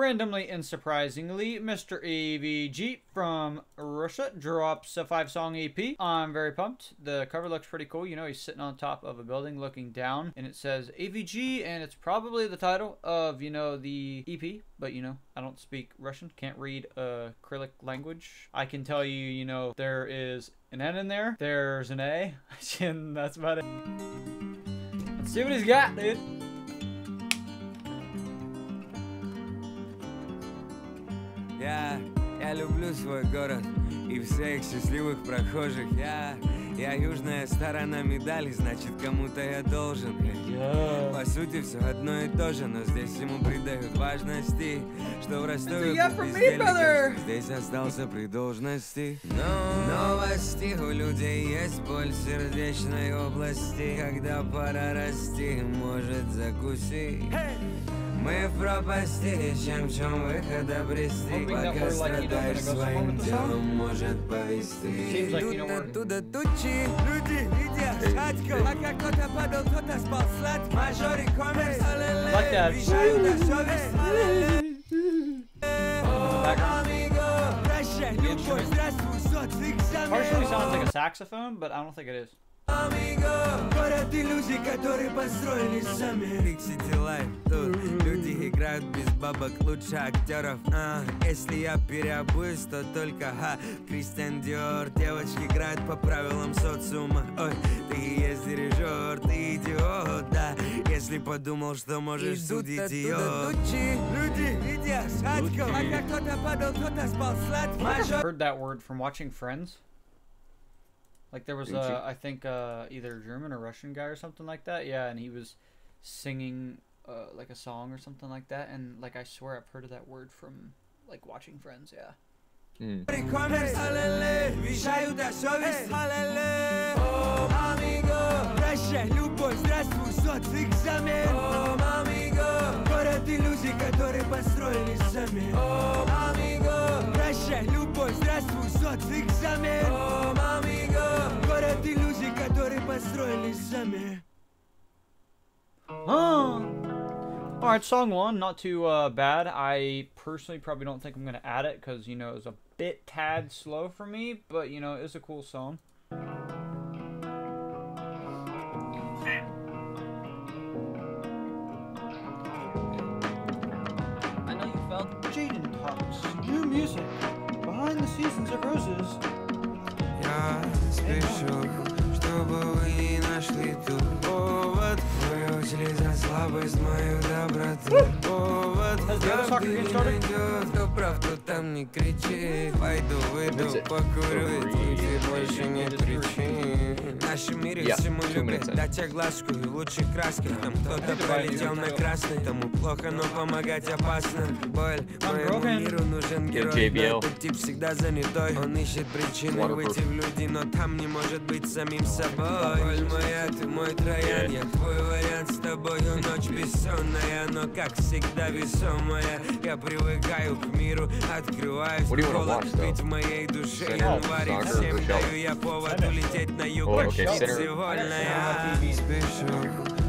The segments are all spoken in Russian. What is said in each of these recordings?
randomly and surprisingly, Mr. AVG from Russia drops a five song EP. I'm very pumped. The cover looks pretty cool. You know, he's sitting on top of a building looking down, and it says AVG, and it's probably the title of, you know, the EP. But, you know, I don't speak Russian, can't read acrylic language. I can tell you, you know, there is an N in there, there's an A, and that's about it. Let's see what he's got, dude. Я, я люблю свой город и всех счастливых прохожих. Я, я южная сторона медали, значит кому-то я должен. По сути все одно и то же, но здесь ему придают важности, что в Ростове что здесь остался при должности. Но новости у людей есть боль в сердечной области, когда пора расти, может закусить. Мы в пропасти, чем в чем выход обрести. Пока страдаешь своим делом, может повести. Идут оттуда тучи, люди Partially sounds like a saxophone, but I don't think it is. Амиго, город иллюзий, который построили сами Big City Life, тут люди играют без бабок лучше актеров. А, Если я переобуюсь, то только ха Кристиан Диор, девочки играют по правилам социума. Ой, ты и есть дирижер, ты идиот, да. Если подумал, что можешь судить ее. люди видят шатку Пока кто-то падал, кто-то спал сладко Heard that word from watching Friends. Like there was a, I think uh, either German or Russian guy or something like that. Yeah, and he was singing uh, like a song or something like that. And like I swear I've heard of that word from like watching Friends. Yeah. Mm. построили сами Oh. All right, song one, not too uh, bad. I personally probably don't think I'm gonna add it because you know it was a bit tad slow for me, but you know it's a cool song. I know you felt Jaden Talks, new music, behind the seasons of roses. Я спешу, Чтобы вы не нашли тут повод. Вы учли за слабость мою доброту Повод started? найдет Кто прав, кто там не кричи Пойду, выйду, покурю люди больше нет причин нашем мире Yeah, любят minutes in. дать огласку и лучших красках Там кто-то пролетел на красный. Тому плохо, но помогать опасно. Боль моему миру нужен Yeah, герой. JBL. Но этот тип всегда занятой. Он ищет причины выйти в люди Но там не может быть самим собой. Боль моя, ты мой троян. Я твой вариант с тобою. Ночь бессонная, но как всегда весомая. Я привыкаю к миру, открываюсь. What do you wanna холод? Ведь в моей душе январь. всем даю я повод улететь на юг Oh, okay, Спешу,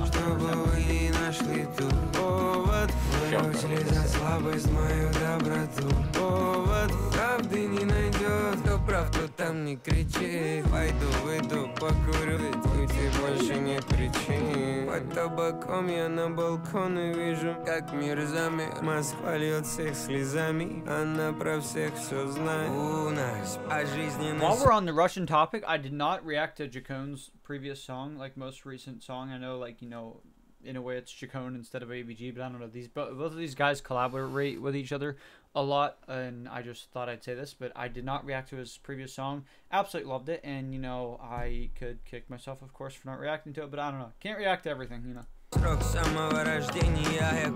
чтобы вы не нашли тут повод probably. за слабость мою доброту. Повод правды не найдет Кто прав, кто там не кричи Пойду, выйду, покурю Ведь уйти больше нет причин Под табаком я на балконе вижу Как мир замер Москва льет всех слезами Она про всех все знает У нас по жизни While we're on the Russian topic, I did not react to Jacon's previous song, like most recent song. I know, like you know, in a way it's Jacone instead of AVG, but I don't know. These bo- both of these guys collaborate with each other a lot, and I just thought I'd say this, but I did not react to his previous song. Absolutely loved it, and you know, I could kick myself, of course, for not reacting to it, but I don't know. Can't react to everything, you know.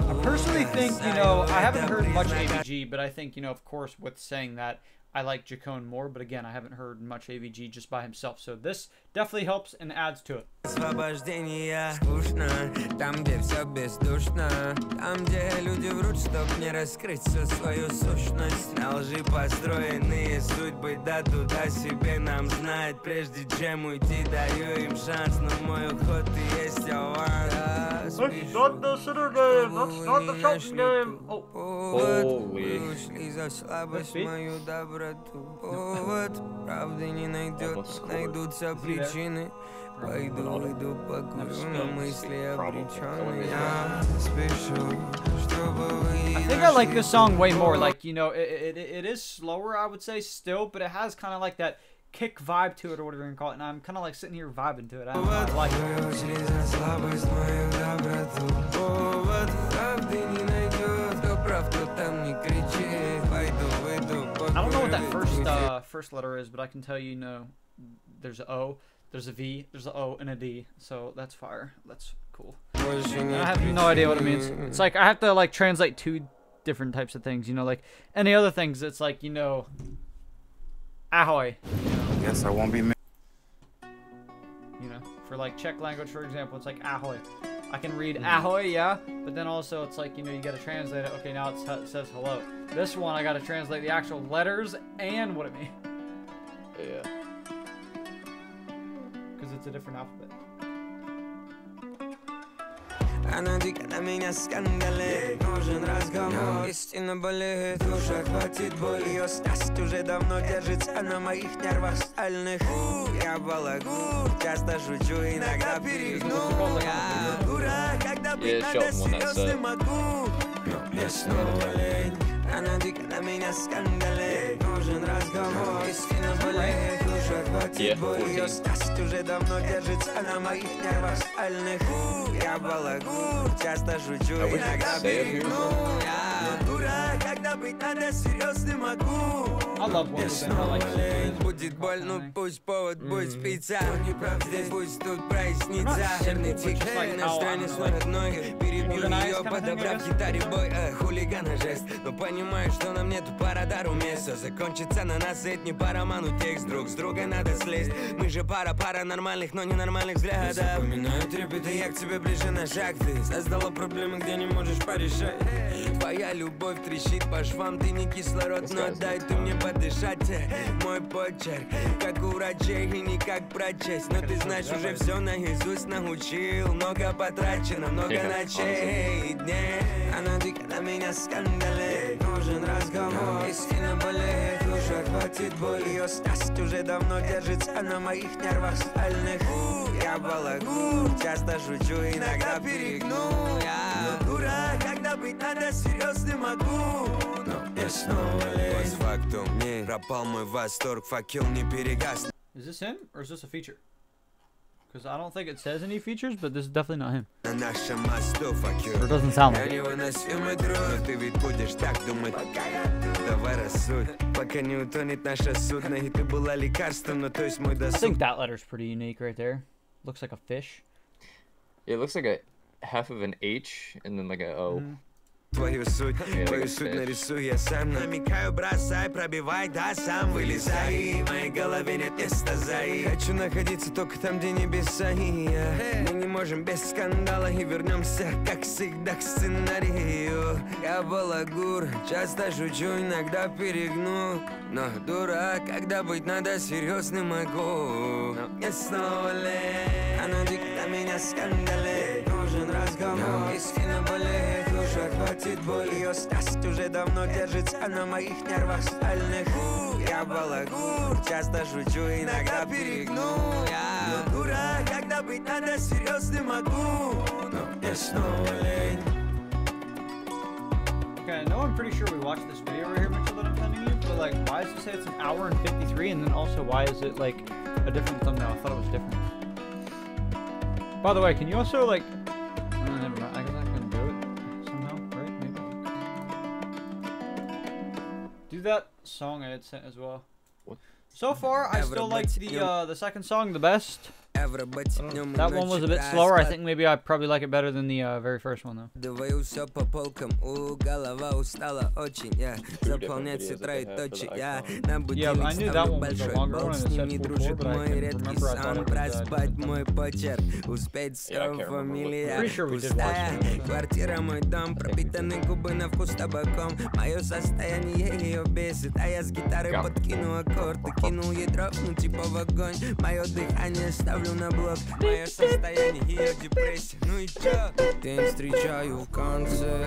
I personally think, you know, I haven't heard much ABG, but I think, you know, of course, with saying that, I like Jacone more, but again, I haven't heard much AVG just by himself, so this definitely helps and adds to it. Освобождение скучно Там, где все бездушно Там, где люди врут, чтоб не раскрыть всю свою сущность На лжи построенные судьбы Да туда себе нам знать Прежде чем уйти, даю им шанс Но мой уход и есть аванс That's not the center game. That's not the shouting game. Oh, Holy. Ушли за слабость Let's see. мою доброту Повод правды не найдет Almost scored. Найдутся See there? причины Пойду, выйду, покурю, Never но spelled мысли Probably. обреченные Я спешу, чтобы вы I think I like this song way more. Like you know, it, it, it is slower, I would say, still, but it has kind of like that kick vibe to it or whatever you call it, and I'm kind of like sitting here vibing to it. I, I like it. I don't know what that first uh, first letter is, but I can tell you, you know, there's O, there's a V, there's an O and a D. So that's fire. That's cool. I have no idea what it means. It's like I have to like translate two different types of things. You know, like any other things. It's like you know, ahoy. You know? Guess I won't be. Ma- You know, for like Czech language, for example, it's like ahoy. I can read mm-hmm. ahoy, yeah, but then also it's like you know you got to translate it. Okay, now it's, it says hello. This one I got to translate the actual letters and what it means Yeah. because it's a different alphabet. Она дико на меня скандалит. Нужен разговор. Истина болеет, душа хватит боли Ее страсть уже давно держится на моих нервах стальных. Я балагур, часто шучу, иногда перегну Я дурак, когда быть Yeah, надо серьезным могу. Но мне снова лень Она дико на меня скандалит. Нужен разговор. Истина болеет, душа хватит 14. Ее страсть уже давно держится на моих нервах стальных Я балагур, часто шучу, I иногда перегну Я дурак, когда быть надо серьезным могу. Them. I like it. Будет больно, пусть повод будет не прав здесь, пусть тут прояснится. But тик, на like, родной. Перебью organized ее, подобрав гитаре бой э, Хулигана жест, но понимаю, что нам нету по радару места Закончится на нас, это не по роману текст Друг с друга надо слезть. Мы же пара, пара нормальных, но ненормальных взглядов. Запоминаю трепет, и я к тебе ближе на шаг. Ты создала проблемы, где не можешь порешать. Твоя любовь трещит по швам, ты не кислород, но дай ты мне подышать. Э, Мой почерк, как у врачей и не как прочесть. Но ты знаешь, уже все наизусть научил. Много потрачено, много ночей и дней. Она дико на меня скандалит. Нужен разговор. Истина болеет, душа хватит боли Ее страсть уже давно держится на моих нервах стальных Я балагур, часто шучу, иногда перегну. Я дурак, когда быть надо серьезным могу. Но мне снова лень Постфактум, не пропал мой восторг. Факел не перегас. Is this him or is this a feature? Because I don't think it says any features, but this is definitely not him. Or doesn't sound like it. I think that letter's pretty unique right there. Looks like a fish. It looks like a half of an H and then like a O. Mm -hmm. Твою суть, твою суть нарисую я сам. Намекаю, бросай, пробивай, да, сам вылезай. В моей голове нет места за «и». Хочу находиться только там, где небеса. И я Мы не можем без скандала и вернемся, как всегда, к сценарию. Я балагур, часто шучу, иногда перегну. Но дурак, когда быть надо серьезным могу. Но. Мне снова лень. Она дико на меня скандалит Нужен разговор. Истина болеет, душа хватит боли Ее страсть уже давно держится на моих нервах стальных Я балагур, часто шучу, иногда перегну Я дурак, когда быть надо серьезным могу Но мне снова лень Okay, I know I'm pretty sure we watched this video right here, Mitchell, that I'm sending you, but like, why does it say it's an hour and 53? And then also, why is it like a different thumbnail? I thought it was different. By the way, can you also like. song I had sent as well. What? So far, I still like the uh, the second song the best. That one was a bit slower. I think maybe I probably like it better than the uh, very first one though. That будильник I knew that one was большой longer one and it said не 4:4, дружит but I remember. I thought it was, uh, успеть Yeah, I can't remember Pretty sure we did квартира мой дом, пропитаны губы на вкус табаком, мое состояние ее бесит, а я с гитары Yeah. подкину аккорд, и кинул ей дроп, ну типа в огонь, мое дыхание ставлю ставлю на блок Мое состояние, ее депрессия Ну и чё? День встречаю в конце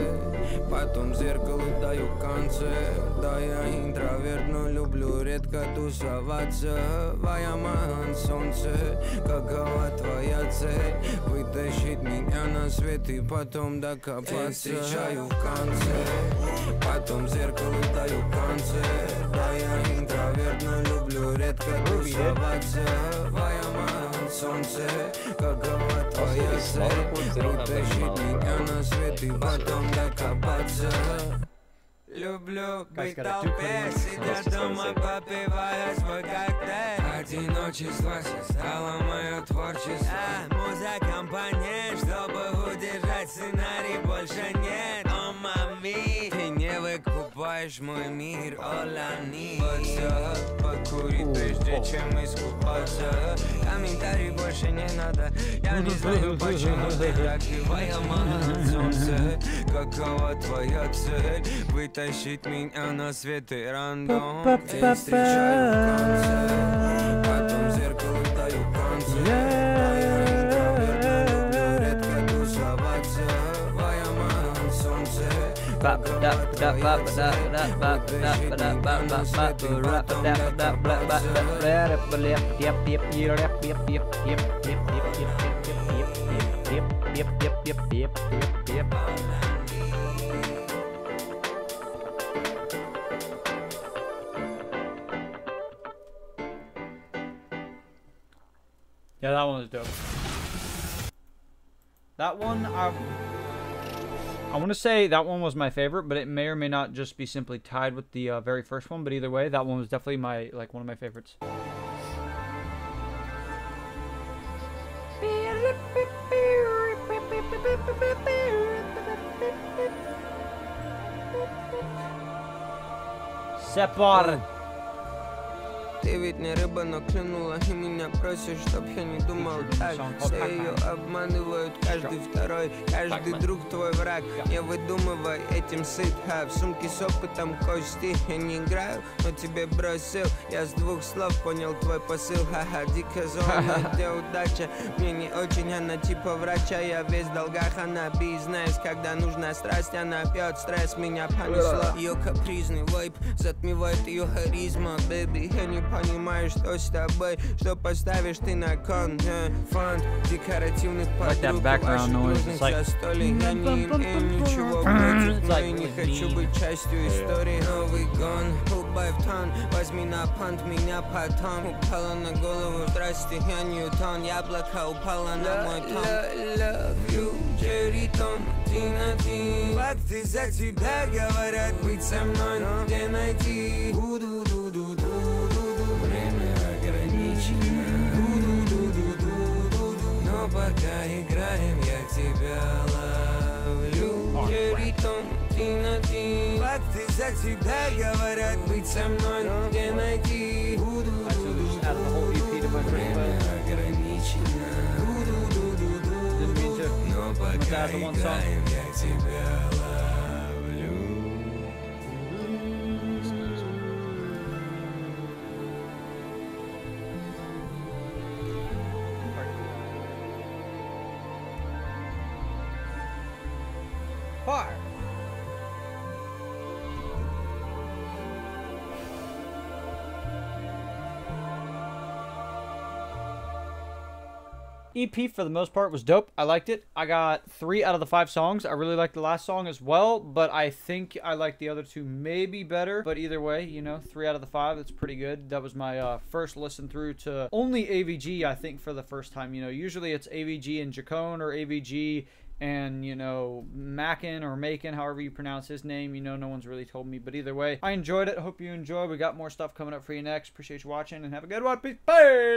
Потом зеркалу даю концерт Да, я интроверт, но люблю редко тусоваться. Ваяман, солнце, какова твоя цель? Вытащить меня на свет и потом докопаться. День встречаю в конце Потом зеркалу даю концерт Да, я интроверт, но люблю редко тусоваться солнце, какова твоя цель? Вытащить меня на свет и потом докопаться. Люблю быть в толпе, сидя дома, попивая свой коктейль. Одиночество создало мое творчество. Муза компания, чтобы удержать сценарий больше нет. О, мами, ты не выкупаешь мой мир, Олани Покурить прежде чем искупаться Комментарий больше не надо Я не знаю, почему ты так Ваяман, солнце Какова твоя цель? Вытащить меня на свет и рандом. День встречаю в конце Yeah, that one was dope. That one, I, I want to say that one was my favorite, but it may or may not just be simply tied with the uh, very first one. But either way, that one was definitely my like one of my favorites. Separ. Ты ведь не рыба, но клюнула И меня просишь, чтоб я не думал так. Все ее обманывают, каждый второй Каждый друг твой враг. Не выдумывай, этим сыт ха В сумке с опытом кости Я не играю, но тебе бросил. Я с двух слов понял твой посыл. Ха-ха, дико зона, где удача. Мне не очень, она типа врача. Я весь в долгах, она бизнес. Когда нужна страсть, она пьет стресс. Меня понесло, ее капризный вайп Затмевает ее харизма, бэби. Я не понимаю, что с тобой Что поставишь ты на кон э, Фонд декоративных Like that подруг background Ваших noise, дружных it's like- застолий. Я не имею ничего против It's Но и не хочу быть частью истории. Новый гон, убавь тон Возьми на понт меня потом. Упала на голову, здрасте, я Ньютон. Яблоко упало на мой тон Love you, Джерри Том, Тинати Факты за тебя говорят быть со мной Но где найти? Ду-ду-ду-ду-ду-ду-ду пока играем, я тебя ловлю. Джерри Том, Тинати Факты за тебя говорят быть со мной Но где найти? EP to my Время ограничено. Didn't mean to. но пока играем, я тебя ловлю EP for the most part was dope. I liked it. I got three out of the five songs. I really liked the last song as well, but I think I like the other two maybe better. But either way, you know, three out of the five, that's pretty good. That was my uh, first listen through to only AVG, I think, for the first time. You know, usually it's AVG and Jacone or AVG and you know Mackin or Macon, however you pronounce his name. You know, no one's really told me, but either way, I enjoyed it. Hope you enjoy. We got more stuff coming up for you next. Appreciate you watching and have a good one. Peace. Bye.